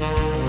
Bye.